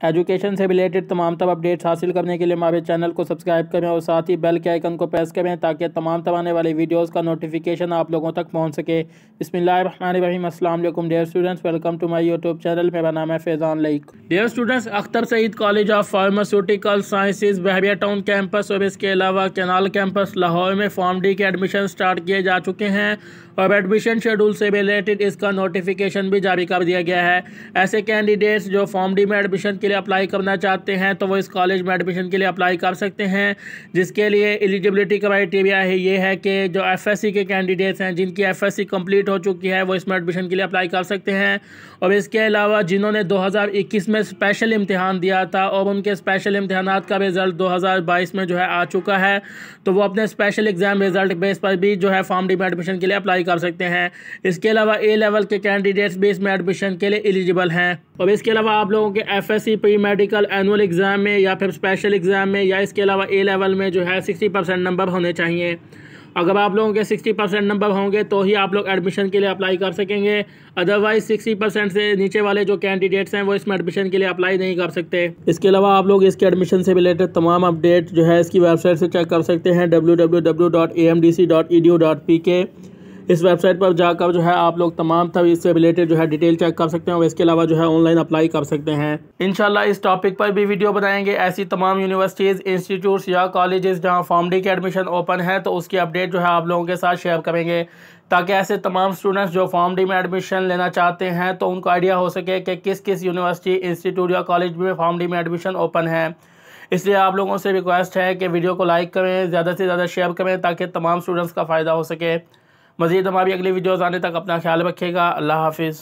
Education से related तमाम तब अपडेट्स हासिल करने के लिए हमारे चैनल को सब्सक्राइब करें और साथ ही बेल के आइकन को प्रेस करें ताकि तमाम तब आने वाली वीडियोस का नोटिफिकेशन आप लोगों तक पहुँच सके। बसमीम अल्लाम dear students welcome to my YouTube channel मेरा नाम है Faizan Laeeq. Dear students Akhtar Saeed college of pharmaceutical sciences Bahria town campus और इसके अलावा कैनाल कैंपस लाहौर में फॉर्म डी के एडमिशन स्टार्ट किए जा चुके हैं। और एडमिशन शेड्यूल से रिलेटेड इसका नोटिफिकेशन भी जारी कर दिया गया है। ऐसे कैंडिडेट्स जो फॉर्म डी में एडमिशन के लिए अप्लाई करना चाहते हैं तो वो इस कॉलेज में एडमिशन के लिए अप्लाई कर सकते हैं। जिसके लिए एलिजिबिलिटी क्राइटेरिया है, ये है कि जो एफएससी के कैंडिडेट्स हैं, जिनकी एफएससी कंप्लीट हो चुकी है, वो इसमें एडमिशन के लिए अप्लाई कर सकते हैं। और इसके अलावा जिन्होंने 2021 में स्पेशल इम्तहान दिया था और उनके स्पेशल इम्तहान का रिज़ल्ट 2022 में जो है आ चुका है तो वो अपने स्पेशल एग्ज़ाम रिज़ल्ट बेस पर भी जो है फॉर्म डी में एडमिशन के लिए अप्लाई कर सकते हैं। इसके अलावा ए लेवल के कैंडिडेट्स भी इसमें एडमिशन के लिए एलिजिबल हैं। और इसके अलावा आप लोगों के F S C pre medical annual exam में या फिर स्पेशल एग्ज़ाम में या इसके अलावा ए लेवल में जो है सिक्सटी परसेंट नंबर होने चाहिए। अगर आप लोगों के सिक्सटी परसेंट नंबर होंगे तो ही आप लोग एडमिशन के लिए अप्लाई कर सकेंगे। अदरवाइज़ सिक्सटी परसेंट से नीचे वाले जो कैंडिडेट्स हैं, वो इसमें एडमिशन के लिए अप्लाई नहीं कर सकते। इसके अलावा आप लोग इसके एडमिशन से रिलेटेड तमाम अपडेट जो है, इसकी वेबसाइट से चेक कर सकते हैं W W W dot A M D C dot E D U dot P K इस वेबसाइट पर जाकर जो है आप लोग तमाम तब इससे रिलेटेड जो है डिटेल चेक कर सकते हैं और इसके अलावा जो है ऑनलाइन अप्लाई कर सकते हैं। इनशाला इस टॉपिक पर भी वीडियो बनाएँगे। ऐसी तमाम यूनिवर्सिटीज़ इंस्टीट्यूट्स या कॉलेजेस जहाँ फॉर्म डी के एडमिशन ओपन है तो उसकी अपडेट जो है आप लोगों के साथ शेयर करेंगे। ताकि ऐसे तमाम स्टूडेंट्स जो फॉर्म डी में एडमिशन लेना चाहते हैं तो उनको आइडिया हो सके कि किस किस यूनिवर्सिटी इंस्टीट्यूट या कॉलेज में फॉर्म डी में एडमिशन ओपन है। इसलिए आप लोगों से रिक्वेस्ट है कि वीडियो को लाइक करें, ज़्यादा से ज़्यादा शेयर करें, ताकि तमाम स्टूडेंट्स का फ़ायदा हो सके। मज़ीद हमारी अगली वीडियोज़ आने तक अपना ख्याल रखिएगा अल्लाह हाफिज़।